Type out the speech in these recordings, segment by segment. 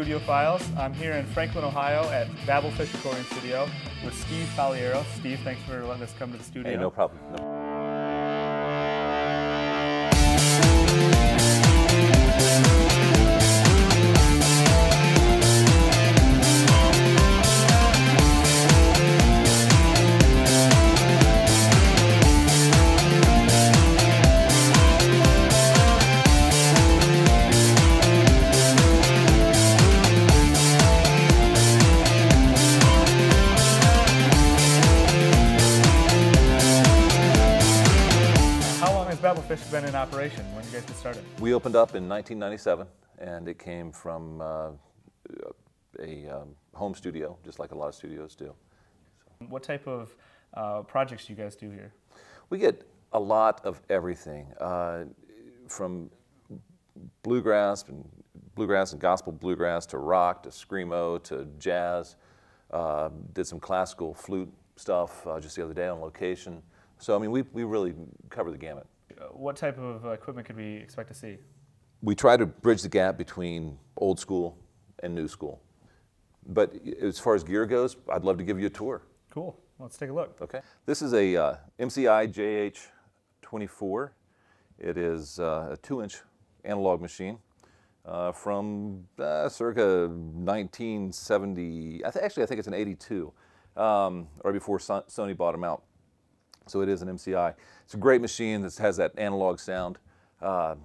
Studio Files. I'm here in Franklin, Ohio at Babblefish Recording Studio with Steve Falearos. Steve, thanks for letting us come to the studio. Hey, no problem. No. Babblefish been in operation? When did you guys get started? We opened up in 1997, and it came from uh, a um, home studio, just like a lot of studios do. What type of uh, projects do you guys do here? We get a lot of everything, uh, from bluegrass and bluegrass and gospel bluegrass to rock to screamo to jazz. Uh, did some classical flute stuff uh, just the other day on location. So I mean, we we really cover the gamut. What type of uh, equipment could we expect to see? we try to bridge the gap between old school and new school. But as far as gear goes, I'd love to give you a tour. Cool. Let's take a look. Okay. This is a uh, MCI JH24. It is uh, a two-inch analog machine uh, from uh, circa 1970. I th- actually, I think it's an 82, um, right before Son- Sony bought them out. So it is an MCI. It's a great machine that has that analog sound. Uh,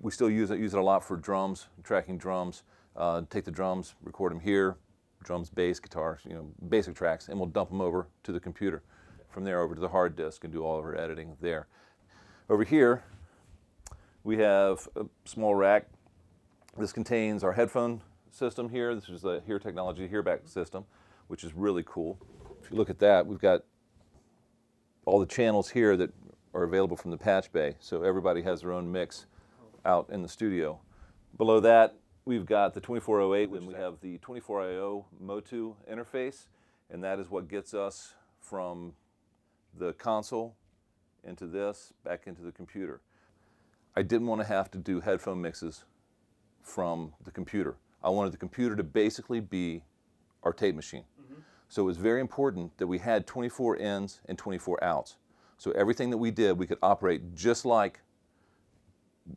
we still use it, use it a lot for drums, tracking drums. Uh, take the drums, record them here, drums, bass, guitar, you know, basic tracks, and we'll dump them over to the computer. From there over to the hard disk and do all of our editing there. Over here, we have a small rack. This contains our headphone system here. This is the Hear Technology Hearback system, which is really cool. If you look at that, we've got all the channels here that are available from the patch bay, so everybody has their own mix out in the studio. Below that, we've got the 2408, and we have the 24IO Motu interface, and that is what gets us from the console into this, back into the computer. I didn't want to have to do headphone mixes from the computer. I wanted the computer to basically be our tape machine. So it was very important that we had 24 ins and 24 outs. So everything that we did, we could operate just like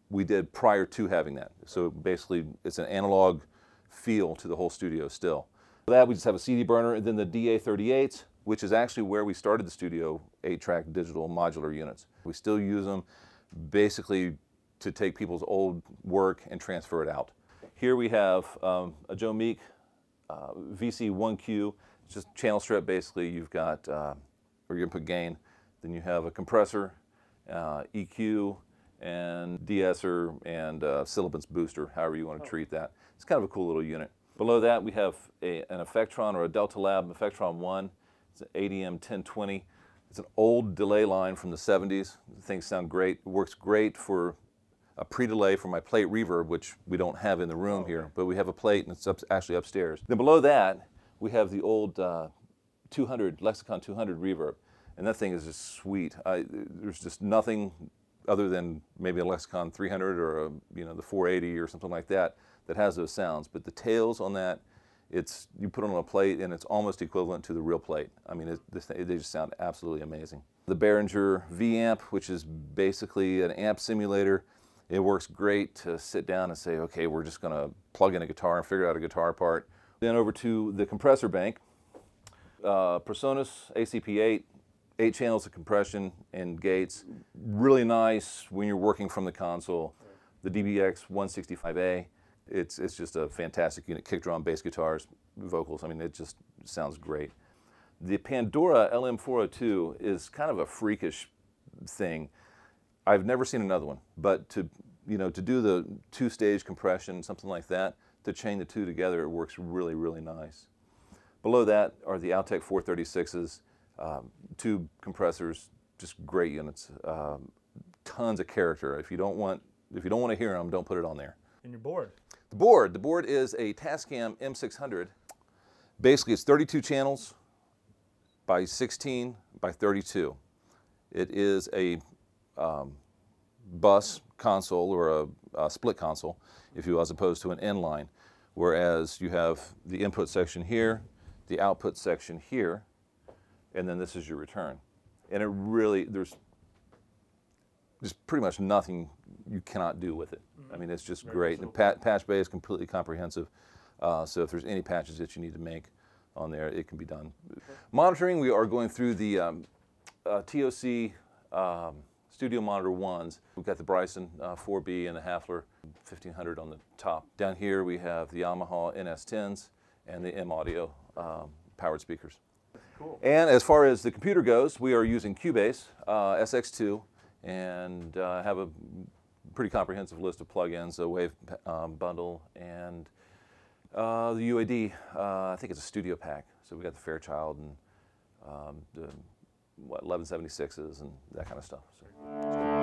we did prior to having that. So basically, it's an analog feel to the whole studio still. For that, we just have a CD burner, and then the DA38s, which is actually where we started the studio, eight-track digital modular units. We still use them basically to take people's old work and transfer it out. Here we have um, a Joe Meek uh, VC1Q. It's just channel strip basically. You've got, uh, gonna put gain. Then you have a compressor, uh, EQ, and de-esser and uh, booster, however you want to treat that. It's kind of a cool little unit. Below that we have a, an Effectron or a Delta Lab Effectron 1. It's an ADM 1020. It's an old delay line from the 70s. Things sound great. It works great for a pre-delay for my plate reverb, which we don't have in the room here, but we have a plate and it's up, actually upstairs. Then below that, we have the old uh, 200, Lexicon 200 reverb, and that thing is just sweet. I, there's just nothing other than maybe a Lexicon 300 or a, you know the 480 or something like that that has those sounds. But the tails on that, it's you put it on a plate and it's almost equivalent to the real plate. I mean, it, this, they just sound absolutely amazing. The Behringer V amp, which is basically an amp simulator, it works great to sit down and say, okay, we're just going to plug in a guitar and figure out a guitar part. Then over to the compressor bank, uh, Presonus ACP8, eight channels of compression and gates. Really nice when you're working from the console. The DBX 165A, it's, it's just a fantastic unit. Kick drum, bass guitars, vocals. I mean, it just sounds great. The Pandora LM402 is kind of a freakish thing. I've never seen another one, but to you know to do the two-stage compression, something like that, to chain the two together, it works really, really nice. Below that are the Altec 436s, um, tube compressors, just great units. Um, tons of character. If you don't want if you don't want to hear them, don't put it on there. And your board. The board, the board is a Tascam M600. Basically, it's 32 channels by 16 by 32. It is a um, bus console or a, a split console, if you will, as opposed to an inline. Whereas you have the input section here, the output section here, and then this is your return. And it really, there's just pretty much nothing you cannot do with it. I mean, it's just Very great. The pa- patch bay is completely comprehensive. Uh, so if there's any patches that you need to make on there, it can be done. Monitoring, we are going through the um, uh, TOC um, Studio Monitor 1s. We've got the Bryston uh, 4B and the Hafler 1500 on the top. Down here we have the Yamaha NS10s and the M Audio um, powered speakers. Cool. And as far as the computer goes, we are using Cubase uh, SX2 and uh, have a pretty comprehensive list of plugins, a Wave um, bundle, and uh, the UAD. Uh, I think it's a studio pack. So we got the Fairchild and um, the what 1176s and that kind of stuff. So.